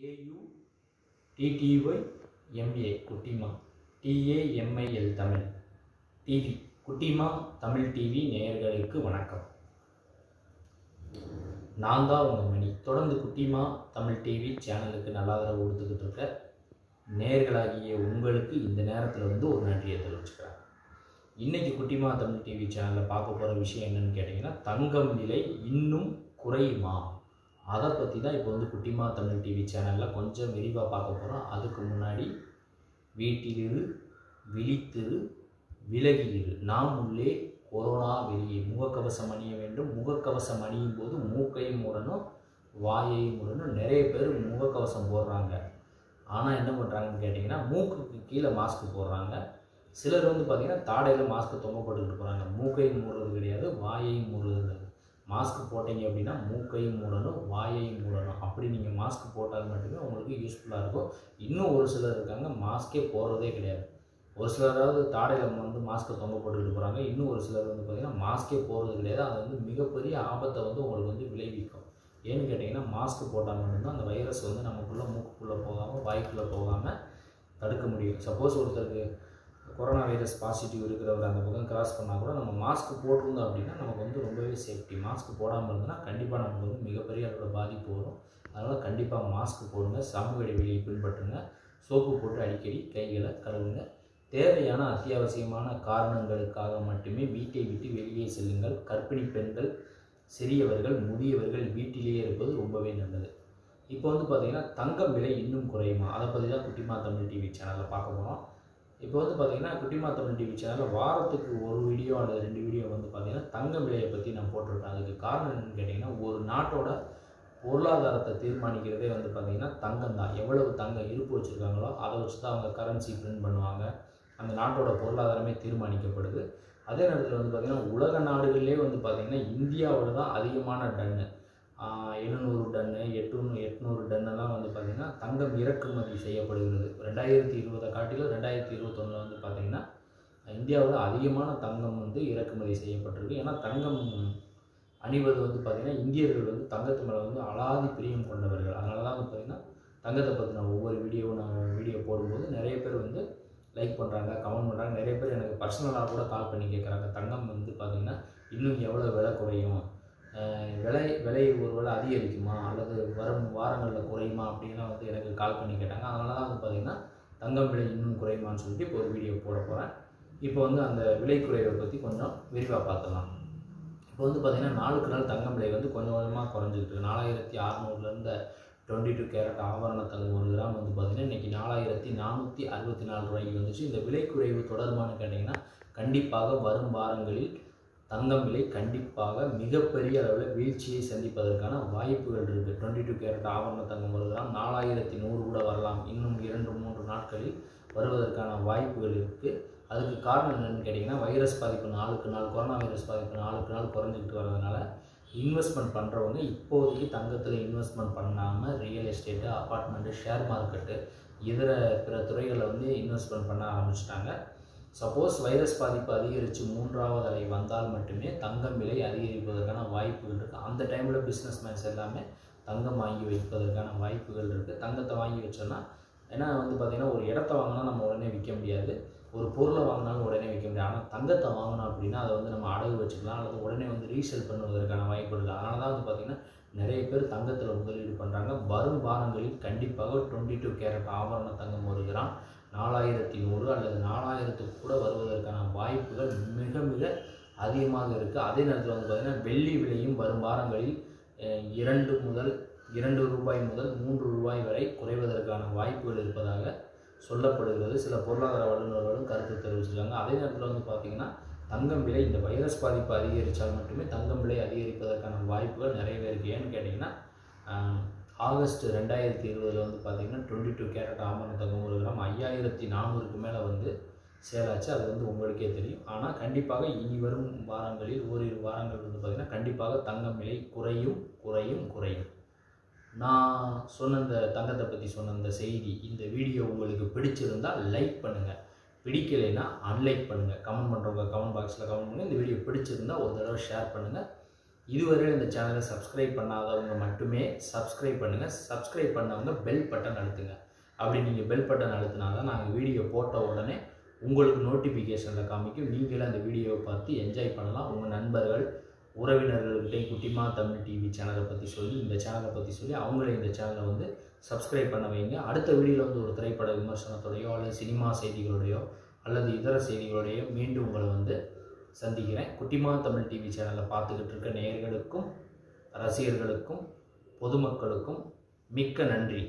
KU டிடிஒய் MA குட்டிமா டிஏஎம்ஐஎல் Tamil TV குட்டிமா Tamil TV நேயர்களுக்கு வணக்கம். நான் தான் உங்கள் மணி. தொடர்ந்து குட்டிமா தமிழ் டிவி சேனலுக்கு நல்லா ஆதரவு கொடுத்துக்கிட்டு இருக்க நேயர்களாகிய உங்களுக்கு இந்த நேரத்தில் வந்து ஒரு நன்றியை தெரிவிச்சுக்கிறேன். இன்றைக்கி குட்டிமா தமிழ் டிவி சேனலில் பார்க்க போகிற விஷயம் என்னென்னு கேட்டிங்கன்னா தங்கம் நிலை இன்னும் குறையுமா? அதை பற்றி தான் இப்போ வந்து குட்டிமா தமிழ் டிவி சேனலில் கொஞ்சம் விரிவாக பார்க்க போகிறோம் அதுக்கு முன்னாடி வீட்டிலிரு விழித்திரு விலகியிரு. நாம் உள்ளே கொரோனா வெளியே. முகக்கவசம் அணிய வேண்டும். முகக்கவசம் அணியும் போது மூக்கையும் மூடணும் வாயையும் மூடணும். நிறைய பேர் முகக்கவசம் போடுறாங்க. ஆனால் என்ன பண்ணுறாங்கன்னு கேட்டிங்கன்னா மூக்குக்கு கீழே மாஸ்க் போடுறாங்க. சிலர் வந்து பார்த்திங்கன்னா தாடையில் மாஸ்க் தொங்க போட்டுக்கிட்டு போகிறாங்க மூக்கையும் மூடுறது கிடையாது வாயையும் மூடுறது கிடையாது. மாஸ்க் போட்டீங்க அப்படின்னா மூக்கையும் மூடணும் வாயையும் மூடணும். அப்படி நீங்கள் மாஸ்க் போட்டால் மட்டுமே உங்களுக்கு யூஸ்ஃபுல்லாக இருக்கும். இன்னும் ஒரு சிலர் இருக்காங்க மாஸ்க்கே போடுறதே கிடையாது. ஒரு சிலராவது தாடையில் வந்து மாஸ்க்கை தொங்க போட்டுக்கிட்டு போகிறாங்க இன்னும் ஒரு சிலர் வந்து பார்த்திங்கன்னா மாஸ்க்கே போகிறது கிடையாது. அது வந்து மிகப்பெரிய ஆபத்தை வந்து உங்களுக்கு வந்து விளைவிக்கும். ஏன்னு கேட்டிங்கன்னா மாஸ்க் போட்டால் மட்டும்தான் அந்த வைரஸ் வந்து நமக்குள்ளே மூக்குக்குள்ளே போகாமல் வாய்க்குள்ளே போகாமல் தடுக்க முடியும். சப்போஸ் ஒருத்தருக்கு கொரோனா வைரஸ் பாசிட்டிவ் இருக்கிறவர் அந்த பக்கம் கிராஸ் பண்ணால் கூட நம்ம மாஸ்க் போட்டிருந்தோம் அப்படின்னா நமக்கு வந்து ரொம்பவே சேஃப்டி மாஸ்க் போடாமல் இருந்ததுன்னா கண்டிப்பாக நமக்கு வந்து மிகப்பெரிய அதோட பாதிப்பு வரும். அதனால் கண்டிப்பாக மாஸ்க் போடுங்க சமூக இடைவெளியை பின்பற்றுங்க சோப்பு போட்டு அடிக்கடி கைகளை கழுவுங்க. தேவையான அத்தியாவசியமான காரணங்களுக்காக மட்டுமே வீட்டை விட்டு வெளியே செல்லுங்கள். கர்ப்பிணி பெண்கள் சிறியவர்கள் முதியவர்கள் வீட்டிலேயே இருப்பது ரொம்பவே நல்லது. இப்போ வந்து பார்த்திங்கன்னா தங்கம் விலை இன்னும் குறையுமா? அதை பற்றி தான் குட்டிமா தமிழ் டிவி சேனலில் பார்க்க போகிறோம் இப்போ வந்து பார்த்திங்கன்னா குட்டிமா தமிழ் டிவி சேனலில் வாரத்துக்கு ஒரு வீடியோ அல்லது ரெண்டு வீடியோ வந்து பார்த்திங்கன்னா தங்கம் விலையை பற்றி நான் போட்டிருக்கேன். அதுக்கு காரணம் என்னென்னு கேட்டிங்கன்னா ஒரு நாட்டோட பொருளாதாரத்தை தீர்மானிக்கிறதே வந்து பார்த்திங்கன்னா தங்கம் தான். எவ்வளவு தங்கம் இருப்பு வச்சுருக்காங்களோ அதை வச்சு தான் அவங்க கரன்சி பிரிண்ட் பண்ணுவாங்க. அந்த நாட்டோட பொருளாதாரமே தீர்மானிக்கப்படுது. அதே நேரத்தில் வந்து பார்த்திங்கன்னா உலக நாடுகள்லேயே வந்து பார்த்திங்கன்னா இந்தியாவில் தான் அதிகமான டன்னு. எழுநூறு டன்னு எட்நூறு எட்நூறு டன்னெல்லாம் வந்து தங்கம் இறக்குமதி செய்யப்படுகிறது. ரெண்டாயிரத்தி இருபதை காட்டிலும் ரெண்டாயிரத்தி இருபத்தொன்னில் வந்து பார்த்திங்கன்னா இந்தியாவில் அதிகமான தங்கம் வந்து இறக்குமதி செய்யப்பட்டிருக்கு. ஏன்னா தங்கம் அணிவது வந்து பார்த்திங்கன்னா இந்தியர்கள் வந்து தங்கத்து மேலே வந்து அலாதி பிரியம் கொண்டவர்கள். அதனால தான் வந்து பார்த்திங்கன்னா தங்கத்தை நான் ஒவ்வொரு வீடியோவும் நான் வீடியோ போடும்போது நிறைய பேர் வந்து லைக் பண்ணுறாங்க கமெண்ட் பண்ணுறாங்க நிறைய பேர் எனக்கு பர்சனலாக கூட கால் பண்ணி கேட்குறாங்க. தங்கம் வந்து பார்த்திங்கன்னா இன்னும் எவ்வளோ விலை குறையும்? விலை விலை ஒரு வேளை அதிகரிக்குமா? அல்லது வரும் வாரங்களில் குறையுமா? அப்படின்லாம் வந்து எனக்கு கால் பண்ணி கேட்டாங்க. அதனால தான் வந்து பார்த்திங்கன்னா தங்கம் விலை இன்னும் குறையுமான்னு சொல்லிட்டு இப்போ ஒரு வீடியோ போட போகிறேன் இப்போ வந்து அந்த விலை குறைவை பற்றி கொஞ்சம் விரிவாக பார்த்துக்கலாம் இப்போ வந்து பார்த்திங்கன்னா நாளுக்கு நாள் தங்கம் விலை வந்து கொஞ்சம் கொஞ்சமாக குறைஞ்சிக்கிட்டு நாலாயிரத்தி அறநூறுலேருந்து டுவெண்ட்டி டூ கேரட் ஆபரண தங்கம் ஒரு கிராம் வந்து பார்த்திங்கன்னா இன்றைக்கி நாலாயிரத்தி நானூற்றி அறுபத்தி நாலு ரூபாய்க்கு வந்துச்சு. இந்த விலை குறைவு தொடருமான்னு கேட்டிங்கன்னா கண்டிப்பாக வரும் வாரங்களில் தங்கம் விலை கண்டிப்பாக மிகப்பெரிய அளவில் வீழ்ச்சியை சந்திப்பதற்கான வாய்ப்புகள் இருக்குது டுவெண்ட்டி டூ கேரட் ஆபரண தங்கம் ஒரு கிராம் நாலாயிரத்தி நூறு கூட வரலாம். இன்னும் இரண்டு மூன்று நாட்களில் வருவதற்கான வாய்ப்புகள் இருக்குது அதுக்கு காரணம் என்னென்னு கேட்டிங்கன்னா வைரஸ் பாதிப்பு நாளுக்கு நாள் கொரோனா வைரஸ் பாதிப்பு நாளுக்கு நாள் குறைஞ்சிக்கிட்டு வரதுனால இன்வெஸ்ட்மெண்ட் பண்ணுறவங்க இப்போதைக்கு தங்கத்தில் இன்வெஸ்ட்மெண்ட் பண்ணாமல் real estate apartment share market இதர பிற துறைகளில் வந்து இன்வெஸ்ட்மெண்ட் பண்ண ஆரம்பிச்சிட்டாங்க. சப்போஸ் வைரஸ் பாதிப்பு அதிகரித்து மூன்றாவது அலை வந்தால் மட்டுமே தங்கம் விலை அதிகரிப்பதற்கான வாய்ப்புகள் இருக்குது அந்த டைமில் பிஸ்னஸ் மேன்ஸ் எல்லாமே தங்கம் வாங்கி வைப்பதற்கான வாய்ப்புகள் இருக்குது தங்கத்தை வாங்கி வச்சோன்னா ஏன்னா வந்து பார்த்திங்கன்னா ஒரு இடத்த வாங்கினா நம்ம உடனே விற்க முடியாது. ஒரு பொருளை வாங்கினாலும் உடனே விற்க முடியாது. ஆனால் தங்கத்தை வாங்கினோம் அப்படின்னா அதை வந்து நம்ம அடகு வச்சுக்கலாம். அல்லது உடனே வந்து ரீசேல் பண்ணுவதற்கான வாய்ப்பு இருக்குது அதனால தான் வந்து பார்த்திங்கன்னா நிறைய பேர் தங்கத்தில் முதலீடு பண்ணுறாங்க வரும் வாரங்களில் கண்டிப்பாக டுவெண்ட்டி டூ கேரட் ஆபரண தங்கம் ஒரு கிராம் நாலாயிரத்தி நூறு அல்லது நாலாயிரத்துக்கு கூட வருவதற்கான வாய்ப்புகள் மிக மிக அதிகமாக இருக்குது அதே நேரத்தில் வந்து பார்த்திங்கன்னா வெள்ளி விலையும் வரும் வாரங்களில் இரண்டு முதல் இரண்டு ரூபாய் முதல் மூன்று ரூபாய் வரை குறைவதற்கான வாய்ப்புகள் இருப்பதாக சொல்லப்படுகிறது. சில பொருளாதார வல்லுநர்களும் கருத்து தெரிவிச்சிருக்காங்க. அதே நேரத்தில் வந்து பார்த்திங்கன்னா தங்கம் விலை இந்த வைரஸ் பாதிப்பு அதிகரித்தால் மட்டுமே தங்கம் விலை அதிகரிப்பதற்கான வாய்ப்புகள் நிறையவே இருக்குது ஏன்னு கேட்டிங்கன்னா ஆகஸ்ட் ரெண்டாயிரத்தி இருபதில் வந்து பார்த்திங்கன்னா டுவெண்ட்டி டூ கேரட் ஆமண தங்கம் ஒரு கிராம் ஐயாயிரத்தி நானூறுக்கு மேலே வந்து சேலாச்சு. அது வந்து உங்களுக்கே தெரியும். ஆனால் கண்டிப்பாக இனி வரும் வாரங்களில் ஓரிரு வாரங்கள் வந்து பார்த்திங்கன்னா கண்டிப்பாக தங்கம் விலை குறையும் குறையும் குறையும். நான் சொன்ன இந்த தங்கத்தை பற்றி சொன்ன இந்த செய்தி இந்த வீடியோ உங்களுக்கு பிடிச்சிருந்தால் லைக் பண்ணுங்கள் பிடிக்கலைன்னா அன்லைக் பண்ணுங்கள் கமெண்ட் பண்ணுறவங்க கமெண்ட் பாக்ஸில் கமெண்ட் பண்ணுங்கள் இந்த வீடியோ பிடிச்சிருந்தால் ஒரு தடவை ஷேர் பண்ணுங்கள் இதுவரை இந்த சேனலை சப்ஸ்கிரைப் பண்ணாதவங்க மட்டுமே சப்ஸ்கிரைப் பண்ணுங்கள் சப்ஸ்கிரைப் பண்ணவங்க பெல் பட்டன் அழுத்துங்க. அப்படி நீங்கள் பெல் பட்டன் அழுத்தினா தான் நாங்கள் வீடியோ போட்ட உடனே உங்களுக்கு நோட்டிஃபிகேஷனில் காமிக்கும். நீங்களும் அந்த வீடியோவை பார்த்து என்ஜாய் பண்ணலாம். உங்கள் நண்பர்கள் உறவினர்கள்கிட்டையும் குட்டிமா தமிழ் டிவி சேனலை பற்றி சொல்லி இந்த சேனலை பற்றி சொல்லி அவங்களே இந்த சேனலை வந்து சப்ஸ்கிரைப் பண்ண வைங்க. அடுத்த வீடியோவில் வந்து ஒரு திரைப்பட விமர்சனத்தோடையோ அல்லது சினிமா செய்திகளோடையோ அல்லது இதர செய்திகளோடையோ மீண்டும் உங்களை வந்து சந்திக்கிறேன். குட்டிமா தமிழ் டிவி சேனலை பார்த்துக்கிட்டு இருக்க நேயர்களுக்கும் ரசிகர்களுக்கும் பொதுமக்களுக்கும் மிக்க நன்றி.